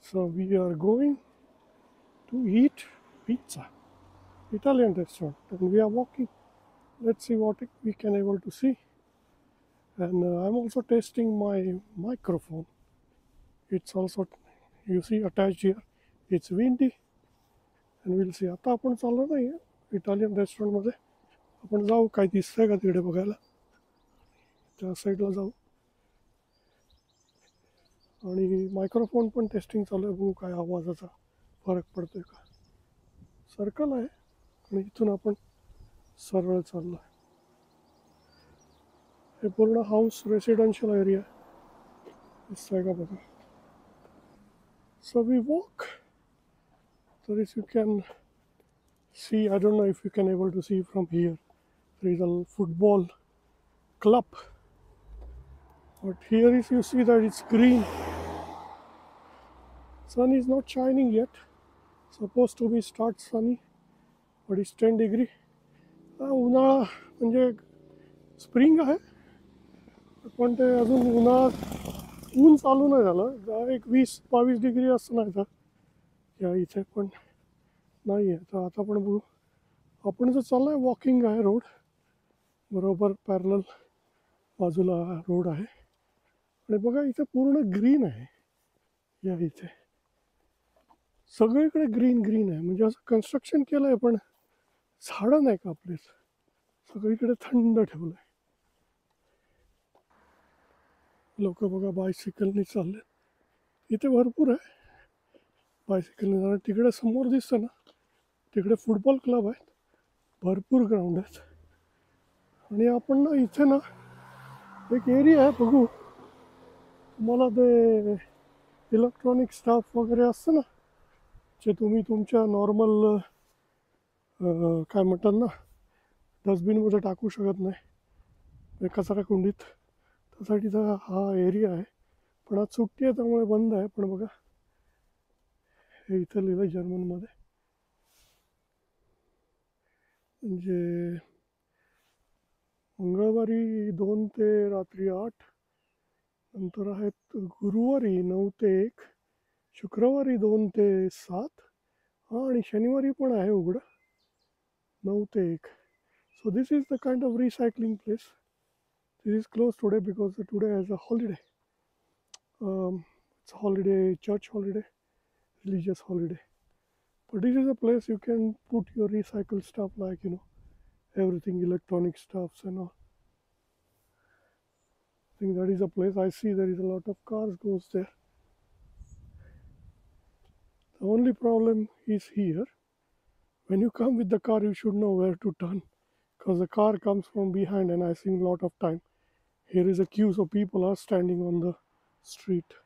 So we are going to eat pizza, Italian restaurant, and we are walking. Let's see what we can able to see. And uh, I'm also testing my microphone. It's also you see attached here. It's windy, and we'll see. आता आपण चाललो नाही आहे Italian रेस्टॉरंटमध्ये आपण जाऊ काय दिसतंय का तिकडे बघायला त्या साईडला जाऊ आणि मायक्रोफोन टेस्टिंग चालू आहे. बघू काय आवाजाचा फरक पडतोय का? सर्कल आहे. आणि इथून आपण सरळ चाललो आहे हे पूर्ण हाऊस रेसिडेन्शियल एरिया दिसतंय का बघा? सो वी वॉक तर if you can see, i don't know if you can able to see from here. There is a football club. But here if you see that it's green sun is not shining yet. Supposed to be start sunny, but it's 10 degree. उन्हाळा म्हणजे spring आहे. पण ते अजून उन्हाळा ऊन चालू नाही झालं. जरा एक वीस, बावीस डिग्री असं नाही तर या इथे पण नाही आहे. तर आता आपण बघू. आपण जो चाललो आहे वॉकिंग आहे रोड बरोबर पॅरल बाजूला रोड आहे. आणि बघा, इथे पूर्ण ग्रीन आहे. या इथे. सगळीकडे ग्रीन ग्रीन आहे. म्हणजे असं कन्स्ट्रक्शन केलं आहे पण झाडं नाही कापलीत सगळीकडे थंड ठेवलं आहे लोक बघा बायसिकलनी चालले इथे भरपूर आहे. बायसिकलने जाणं तिकडे समोर दिसतं ना, तिकडे फुटबॉल क्लब आहेत. भरपूर ग्राउंड आहेत. आणि आपण ना इथे ना, एक एरिया आहे बघू. तुम्हाला ते इलेक्ट्रॉनिक स्टाफ वगैरे असतं ना जे तुम्ही तुमच्या नॉर्मल काय म्हणतात ना डस्टबिनमध्ये टाकू शकत नाही. कचरा कुंडीत. त्यासाठी हा एरिया आहे. पण आज सुट्टी आहे त्यामुळे बंद आहे. पण बघा हे इथं लिहिलं जर्मनमध्ये म्हणजे मंगळवारी दोन ते रात्री आठ नंतर आहेत गुरुवारी नऊ ते एक. शुक्रवारी दोन ते सात हां आणि शनिवारी पण आहे उघडं नऊ ते एक so this is the kind of recycling place this is close today because today as a holiday it's holiday church holiday religious holiday. But this is a place you can put your recycled stuff like, you know, everything, electronic stuffs and all. I think that is a place I see there is a lot of cars goes there. The only problem is here. When you come with the car, you should know where to turn because the car comes from behind and I think a lot of time. Here is a queue, so people are standing on the street.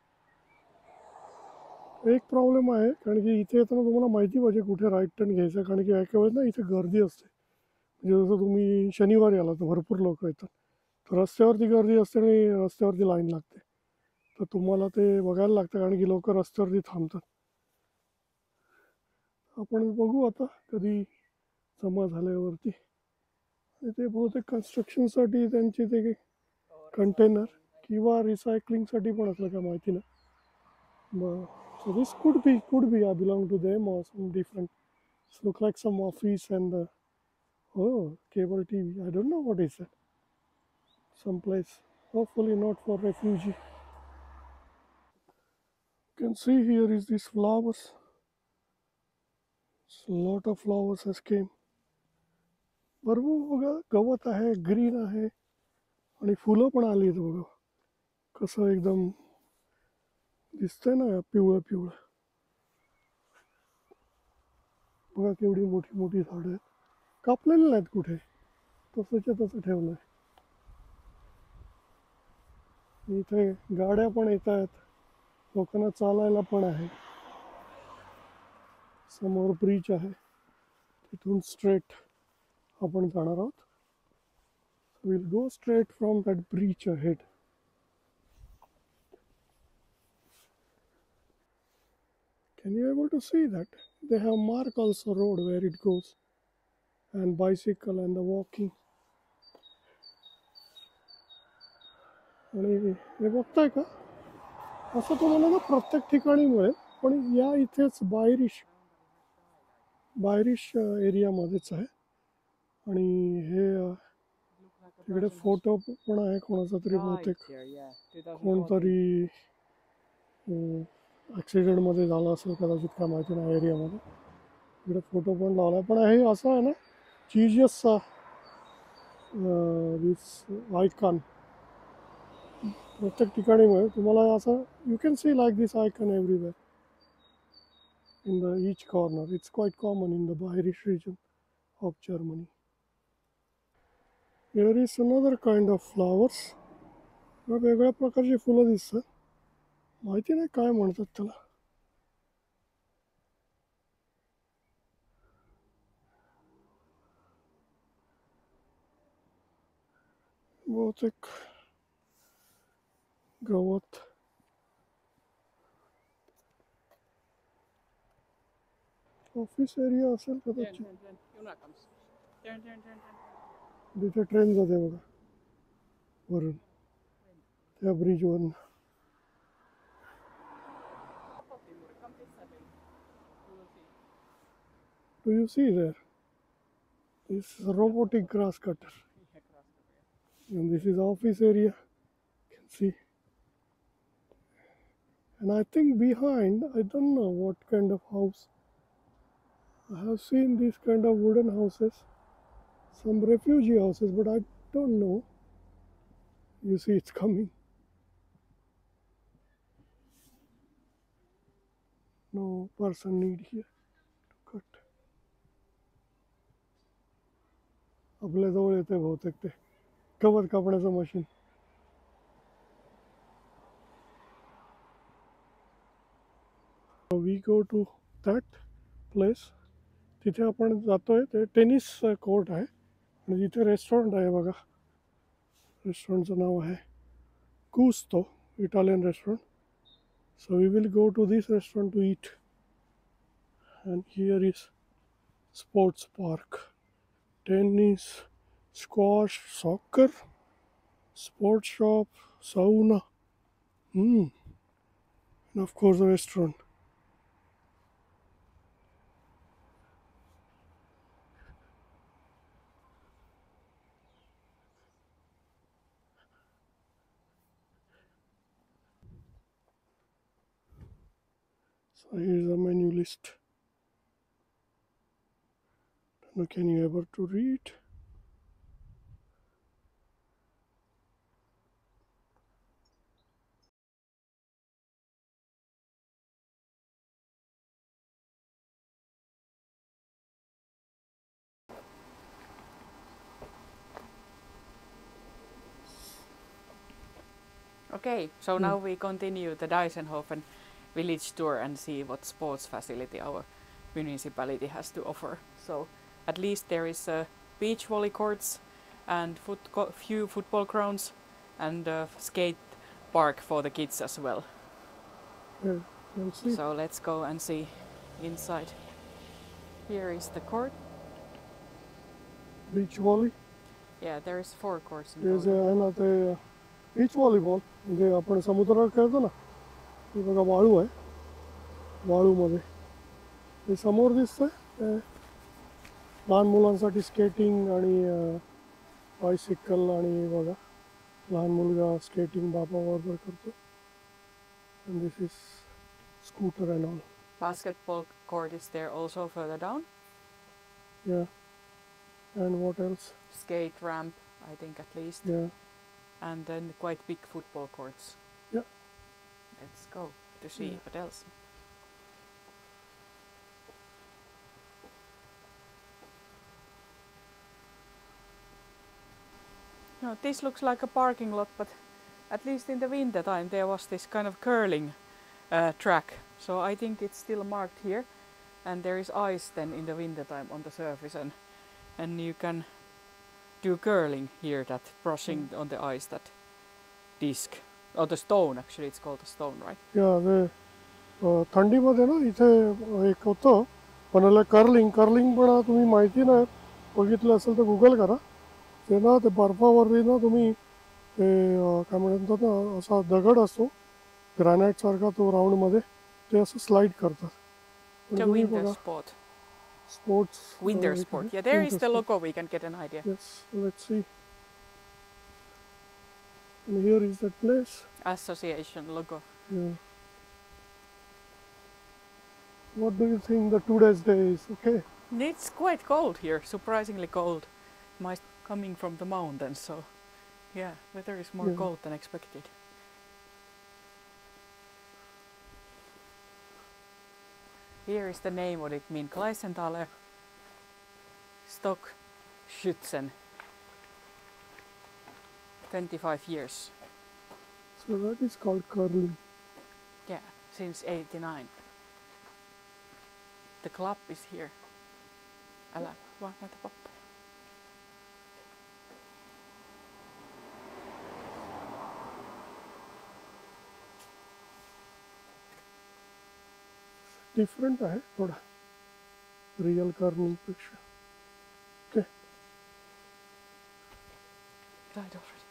एक problem आहे कारण की इथे येताना तुम्हाला माहिती पाहिजे कुठे राईट टर्न घ्यायचं कारण की एका वेळेस ना इथे गर्दी असते म्हणजे जसं तुम्ही शनिवारी आला तर भरपूर लोक येतात तर रस्त्यावरती गर्दी असते आणि रस्त्यावरती लाईन लागते तर तुम्हाला ते बघायला लागतं कारण की लोक रस्त्यावरती थांबतात अपन बगू आता कभी जमा झाल्यावरती. ते बहुतेक कन्स्ट्रक्शनसाठी ते कंटेनर कि रिसाइक्लिंग पण असलं का this could be could be I belong to them or some different look like some office and oh cable T V I don't know what is that some place hopefully not for refugee can see here is this flowers lot of flowers has came. भरपूर बघा गवत आहे green आहे, आणि फुलं पण आली आहेत बघा. कसं एकदम दिसतंय ना, पिवळं पिवळं. बघा केवढी मोठी मोठी झाडं आहेत. कापलेली नाहीत कुठे. तसंच्या तसं ठेवलं इथे गाड्या पण येत आहेत लोकांना चालायला पण आहे. समोर ब्रिज आहे. तिथून स्ट्रेट आपण जाणार आहोत. Will go straight from that bridge ahead Can you able to see that? They have mark also road where it goes. And bicycle and the walking. आणि हे बघताय का? असं तुम्हाला ना प्रत्येक ठिकाणी मिळेल आपण या इथेच बायरिश एरियामध्येच आहे. आणि हे तिकडे फ़ोटो पण आहे कोणाचा तरी बहुतेक. कोणतरी ॲक्सिडेंटमध्ये झाला असेल कदाचित काय माहिती नाही एरियामध्ये इकडे फ़ोटो पण लावला पण हे असं आहे ना चिजियसचा दिस आयकॉन प्रत्येक ठिकाणी मिळेल तुम्हाला असं you can see like this icon everywhere in the each corner. It's quite common in the Bayerisch region of Germany. Here is another kind of flowers. या वेगळ्या प्रकारची फुलं दिसतात माहिती नाही काय म्हणतात त्याला बहुतेक गवत ऑफिस एरिया असेल कदाचित तिथे ट्रेन जाते बघा वरून त्या ब्रिजवरून Do you see there? This is a robotic grass cutter. And this is office area. You can see. And I think behind, I don't know what kind of house. I have seen these kind of wooden houses, some refugee houses, but I don't know. You see, it's coming. No person need here to cut. आपल्याजवळ येते बहुतेक ते गवत कापण्याचं machine we go to that place तिथे आपण जातोय ते tennis court आहे. आणि तिथे रेस्टॉरंट आहे बघा. रेस्टॉरंटचं नाव आहे Gusto Italian restaurant. So we will go to this restaurant to eat and here is sports park tennis squash, soccer, sports shop, sauna, mm. and of. So here's a menu list. Don't know, can you ever to read? Okay, so hmm. now we continue the Deisenhofen village tour and see what sports facility our municipality has to offer. So at least there is a beach volley courts and foot co- few football grounds and a skate park for the kids as well. Yeah, can see. So let's go and see inside. Here is the court. Beach volley. Yeah, there is four courts in hey J total. आहे ना ते beach volleyball म्हणजे आपण समुद्रावर खेळतो ना हे बघा वाळू आहे वाळूमध्ये हे समोर दिसतंय ते लहान मुलांसाठी स्केटिंग आणि बायसिकल आणि बघा लहान मुलगा स्केटिंग बापाबरोबर करतो and this is scooter and all Basketball court is there also further down. yeah and what else Skate ramp, I think at least. yeah and then quite big football courts. Yeah. Let's go to see Yeah. what else. No, this looks like a parking lot, but at least in the winter time there was this kind of curling uh, track. So I think it's still marked here, and there is ice then in the winter time on the surface, and and you can do curling here. That brushing mm. on the ice, that disc or the stone. Actually, it's called a stone, right? या ते अ, थंडीमध्ये ना इथे एक होतं पण curling curling पण तुम्ही माहिती नाही बघितलं असेल तर गुगल करा ते ना ते बर्फावरती ना तुम्ही ते अ, काय म्हणतात ना असा दगड असतो ग्रॅनाईटसारखा तो राऊंडमध्ये ते असं स्लाईड करतात पण The तुम्ही winter बघा sport. Sports Winter sport. Yeah, there is the logo. We can get an idea. Yes, let's see. And here is that place. Association logo. Yeah. What do you think the today's day is? Okay. It's quite cold here, surprisingly cold. My coming from the mountains, so yeah, weather is more Yeah. cold than expected. Here is the name what it means. Gleisenthaler Stockschützen. 25 years. So that is called curling. Yeah, since 89. The club is here. Älä vaan näitä pappeja. Different आहे थोडा real curling पेक्षा Died already.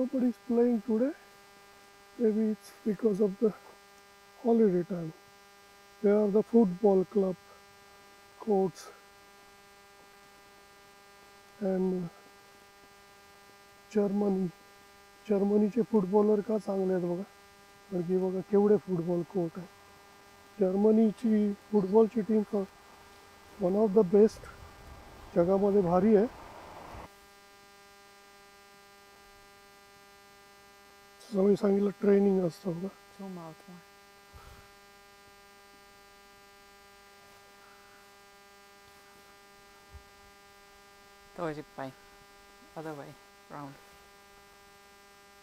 Nobody's playing today. Maybe it's because of the holiday time. There are the football club courts and Germany जर्मनीचे footballer का चांगले आहेत बघा कारण की बघा केवढे फुटबॉल कोर्ट आहे जर्मनीची फुटबॉलची team one of the best जगामध्ये भारी आहे जसं मी सांगितलं ट्रेनिंग असतं बघा Zoom out more. Toisinpäin. Other way round.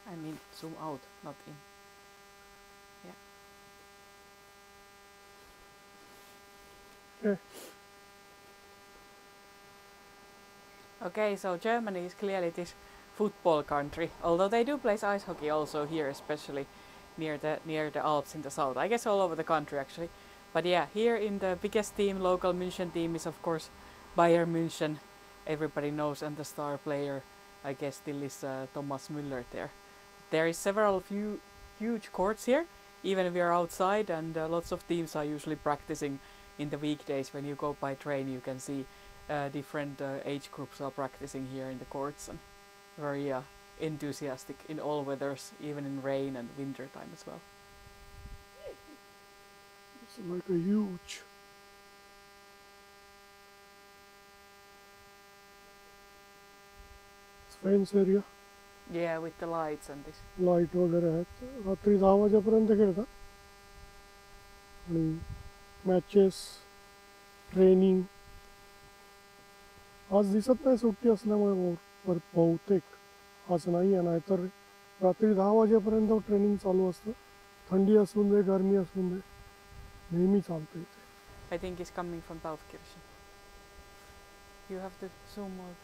I mean zoom out, not in. Yeah. Okay. Okay, so Germany is clearly this football country, although they do play ice hockey also here, especially near the near the Alps in the south. I guess all over the country actually. But yeah, here in the biggest team, local München team is of course Bayern München. Everybody knows, and the star player, I guess, still is uh, Thomas Müller there. There is several few huge courts here, even if we are outside, and uh, lots of teams are usually practicing in the weekdays. When you go by train, you can see uh, different uh, age groups are practicing here in the courts and very uh, enthusiastic in all weathers, even in rain and winter time as well. It's like a huge fence area Yeah, with the lights and this. Light वगैरे आहेत रात्री दहा वाजेपर्यंत खेळतात आणि matches training आज दिसत नाही सुट्टी असल्यामुळे बहु- पर- बहुतेक आज नाही आहे नाहीतर रात्री दहा वाजेपर्यंत ट्रेनिंग चालू असतं थंडी असून दे गरमी असून दे नेहमी चालतं इथे I think it's coming from Taufkirchen. You have to zoom more.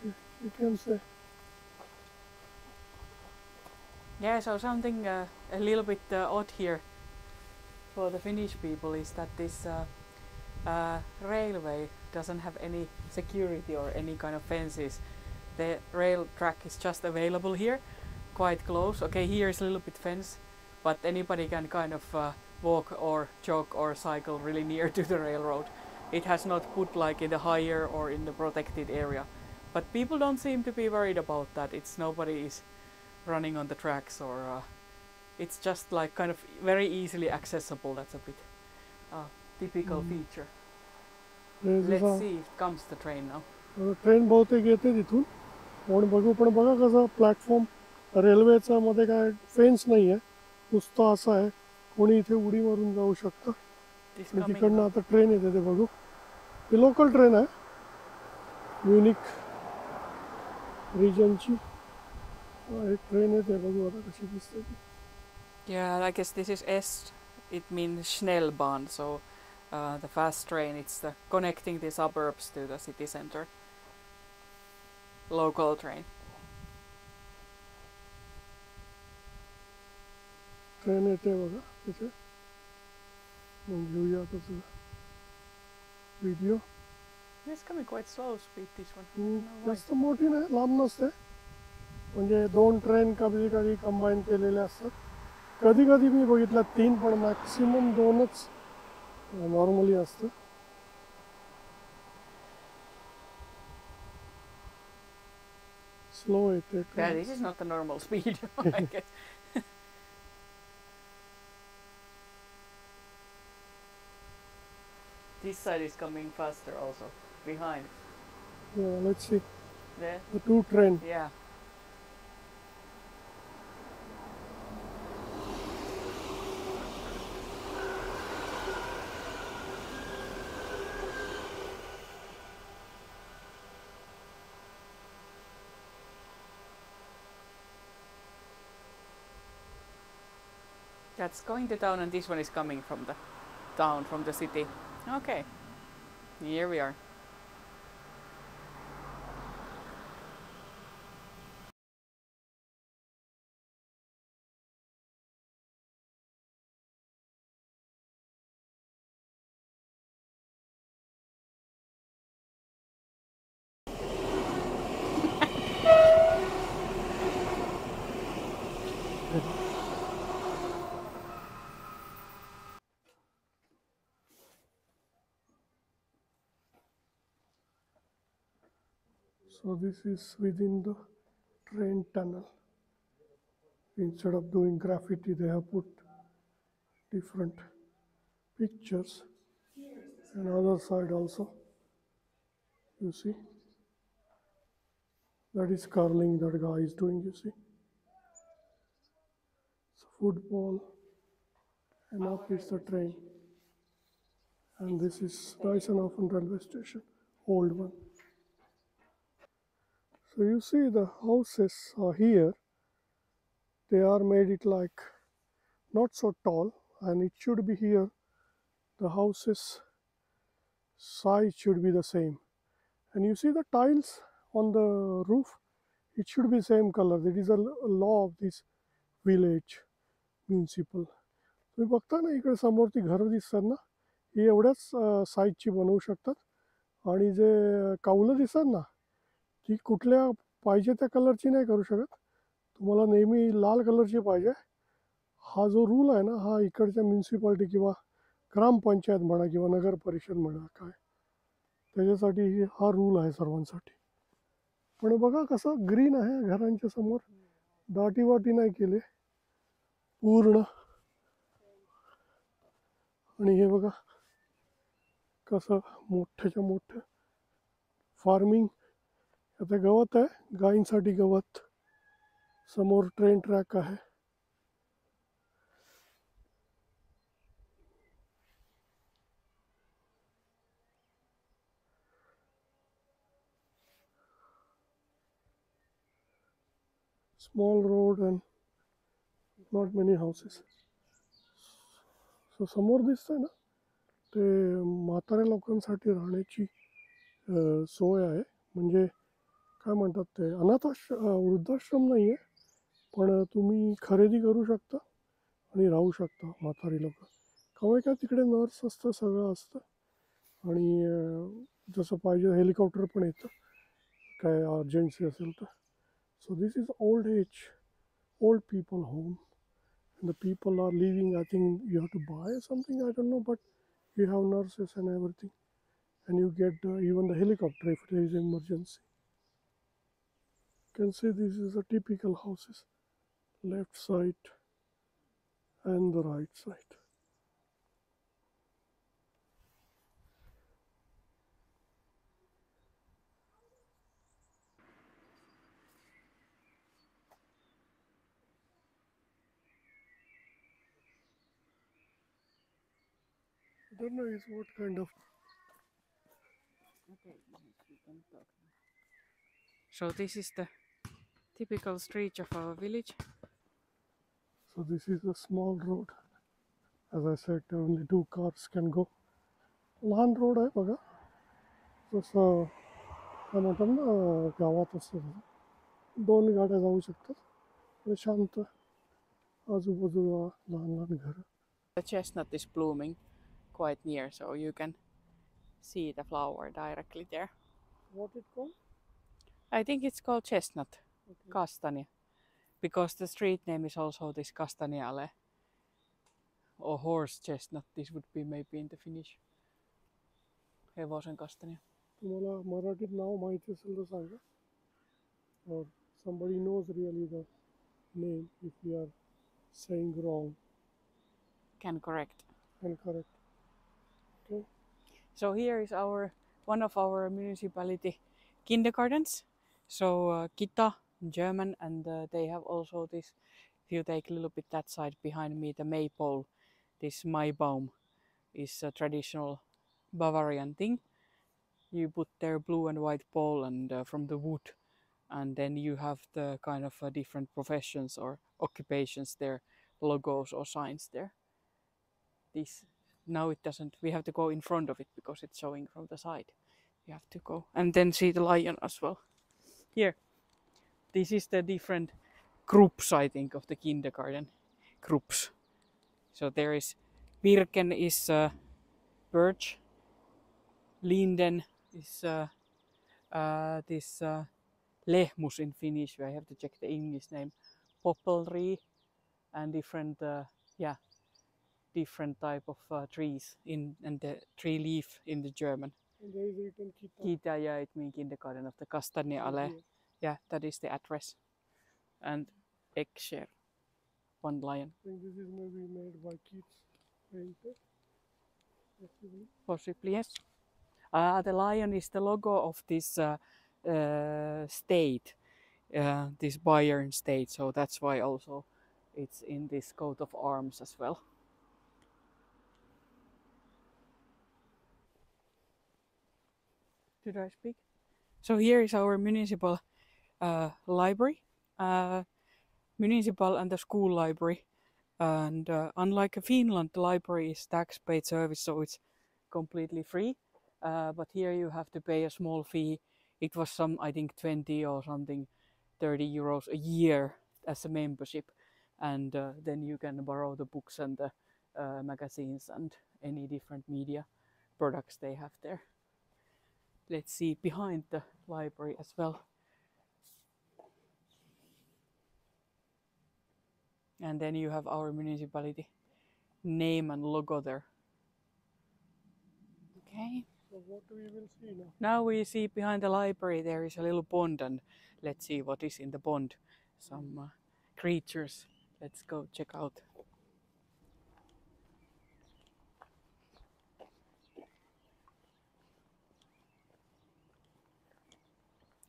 Than You can say Yeah, so something uh, a little bit uh, odd here for the Finnish people is that this uh, uh, railway doesn't have any security or any kind of fences. The rail track is just available here, quite close. Okay, here is a little bit fence, but anybody can kind of uh, walk or jog or cycle really near to the railroad. It has not put like in the higher or in the protected area. But people don't seem to be worried about that. It's nobody is running on the tracks or uh, it's just like kind of very easily accessible. That's a bit uh, typical Mm. feature. Hey Let's जसा see if comes the train now. Train बहुतेक येते तिथून पण बघू पण बघा कसं platform रेल्वेचा मध्ये काय फेन्स नाही आहे नुसतं असं आहे कोणी इथे उडी मारून जाऊ शकतं This आणि coming तिकडनं now. आता ट्रेन येते ते बघू ही लोकल ट्रेन आहे म्युनिक रिजनची एक ट्रेन येते बघू आता कशी दिसते ती Yeah, I guess this is S. It means Schnellbahn, so uh, the fast train. It's the connecting the suburbs to the city center. Local train. Train येते बघा तिथे मग घेऊया त्याचं video It's coming quite slow speed. This one. I don't know why. जास्त मोठी नाही लांब नसते म्हणजे दोन ट्रेन कधी कधी कंबाईन केलेले असतात कधी कधी मी बघितलं तीन पण मॅक्सिमम दोनच नॉर्मली असतं स्लो येते Yeah, train. this is not the normal speed. I guess. this side is coming faster also. Behind. Yeah, let's see There. the two train. Yeah. That's going to town and this one is coming from the town, from the city. Okay. Here we are. So this is within the train tunnel. Instead of doing graffiti, they have put different pictures. And other side also, you see. That is curling that guy is doing, you see. So football, and up is the train. And this is Deisenhofen railway station, old one. So you see the houses are here. They are made it like not so tall and it should be here. The houses size should be the same. And you see the tiles on the roof, it should be same color. That is a l- a law of this village municipal. तुम्ही बघता ना इकडे समोर ती घरं दिसतात ना ही एवढ्याच साईजची बनवू शकतात आणि जे कावलं दिसतात ना ती कुठल्या पाहिजे त्या कलरची नाही करू शकत. तुम्हाला नेहमी लाल कलरची पाहिजे. हा जो रूल आहे ना, हा इकडच्या म्युन्सिपाल्टी किंवा ग्रामपंचायत म्हणा किंवा नगर परिषद काय, त्याच्यासाठी हा रूल आहे सर्वांसाठी. पण बघा ग्रीन आहे घरांच्या समोर. दाटी वाटी नाही केले. पूर्ण. आणि हे बघा, कसं मोठ्याच्या मोठं फ़ार्मिंग आता गवत आहे गायींसाठी गवत। समोर ट्रेन ट्रॅक आहे small road and not many houses so समोर दिसतंय ना? ते म्हाताऱ्या लोकांसाठी राहण्याची सोय आहे म्हणजे का अनाथ वृद्धाश्रम नहीं है पण तुम्हें खरे करू शकता राहू शकता मतारी लोक. कवे क्या तिक नर्स अत सग जस पाजे हेलिकॉप्टर पे क्या अर्जेंसी अल तो so this is old age old people home and the people are living I think you have to buy something I don't know but you have nurses and everything and you get even the helicopter if it is emergency You can see this is a typical houses, left side and the right side. I don't know is what kind of So this is the typical street of our village. So this is a small road. As I said, only two cars can go. लहान road आहे बघा जसं काय म्हणतात ना गावात असतं तसं दोन गाड्या जाऊ शकतात आणि शांत आजूबाजूला लहान लहान घरं The chestnut is blooming quite near, so you can see the flower directly there. What it called? I think it's called chestnut. Okay. Kastania. Because the street name is also this Kastaniale. Or horse chestnut, this would be maybe in the Finnish. Hevosen kastania. तुम्हाला मराठीत नाव माहिती असेल तर सांगा or somebody knows really the name if we are saying wrong Can correct. and correct. Okay. So here is our one of our municipality kindergartens. So uh, Kita in German, and uh, they have also this. If you take a little bit that side behind me, the maypole, this Maibaum, is a traditional Bavarian thing. You put their blue and white pole and uh, from the wood, and then you have the kind of uh, different professions or occupations there, logos or signs there. This now it doesn't we have to go in front of it because it's showing from the side you have to go and then see the lion as well here this is the different groups i think of the kindergarten groups so there is birken is uh, birch linden is uh, uh, this uh, lehmus in finnish i have to check the english name popelry and different uh, yeah different type of uh, trees in and the tree leaf in the German. And there is Kita. Kita ja it mean kindergarten of the Kastania Allee. here. Yeah, that is the address. And Ekscher, one lion, I think this is maybe made by kids possibly yes. Uh, the lion is the logo of this uh, uh, state, uh, this Bayern state. So that's why also it's in this coat of arms as well. Did I speak? So here is our municipal uh, library, uh, municipal and the school library. And uh, unlike Finland, the library is tax-paid service, so it's completely free. Uh, but here you have to pay a small fee. It was some, I think, 20 or something, 30 euros a year as a membership, and uh, then you can borrow the books and the magazines and any different media products they have there let's see behind the library as well. And then you have our municipality name and logo there. Okay. So what do we will see now? Now we see behind the library there is a little pond and let's see what is in the pond. Some uh, creatures. Let's go check out.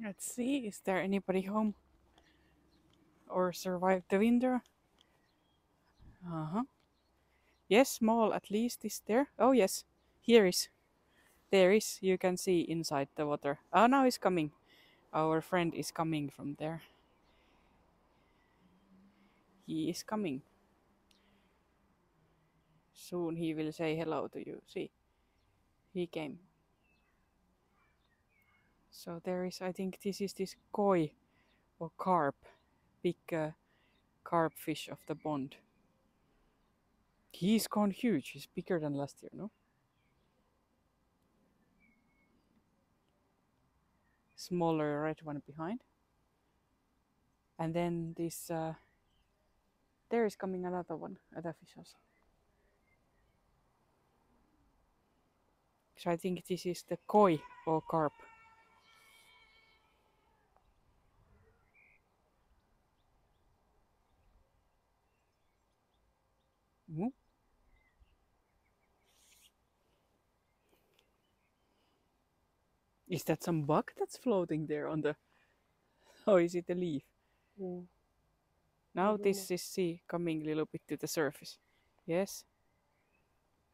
Let's see, is there anybody home? Or survived the winter? Uh huh. Yes, small at least is there. Oh, yes, here is. There is, you can see inside the water. Oh, now he's coming. Our friend is coming from there. He is coming. Soon he will say hello to you. See, he came. So there is, I think this is this koi or carp, big uh, carp fish of the pond. He's gone huge. He's bigger than last year, no? Smaller red one behind. And then this, uh, there is coming another one, other fish also. So I think this is the koi or carp. Mm. Is that some bug that's floating there on the... Or is it a leaf? Yeah. Now don't this is sea coming a little bit to the surface. Yes.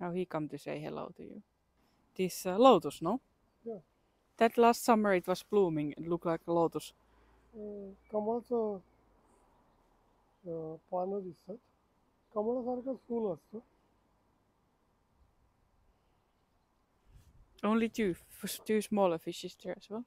Now he come to say hello to you. This uh, lotus, no? Yeah. That last summer it was blooming. It looked like a lotus. अं, कमळाचं अं, पानं दिसतात कमळासारखं फूल असतं Only two, f- two smaller fishes there as well.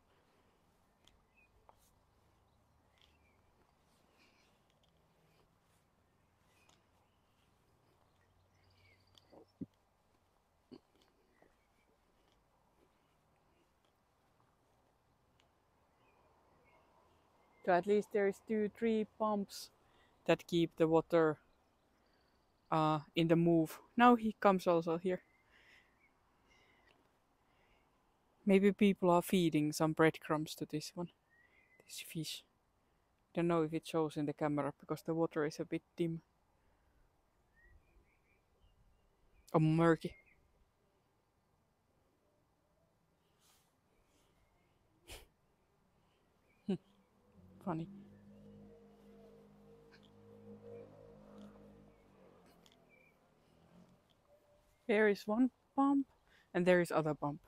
So at least there is two, three pumps that keep the water uh, in the move. Now he comes also here. Maybe people are feeding some breadcrumbs to this one, this fish. I Don't know if it shows in the camera because the water is a bit dim. Or murky. Funny. There is one bump and there is other pump.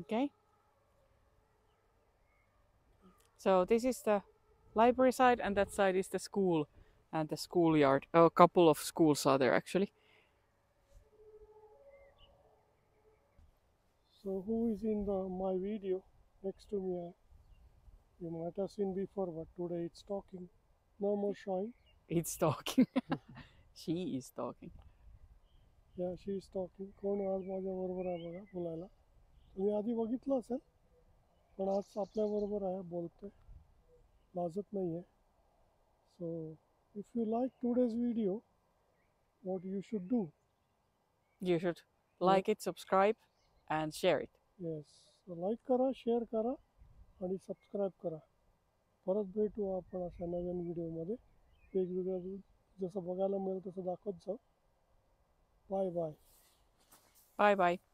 Okay. So this is the library side and that side is the school and the schoolyard. Oh, a couple of schools are there actually. So who is in the my video next to me? I- You might have seen before, but today it's talking. No more showing. It's talking. she is talking. या she is talking कोण आज माझ्याबरोबर आहे बघा बोलायला तुम्ही आधी बघितलं असेल पण आज आपल्याबरोबर आहे बोलतोय लाजत नाही आहे so if you like today's video what you should do You should like it, subscribe, and share it. Yes like करा शेअर करा आणि सबस्क्राईब करा. परत भेटू आपण अशा नवीन व्हिडिओमध्ये वेगवेगळं जसं बघायला मिळेल तसं दाखवत जाऊ. Bye bye Bye bye.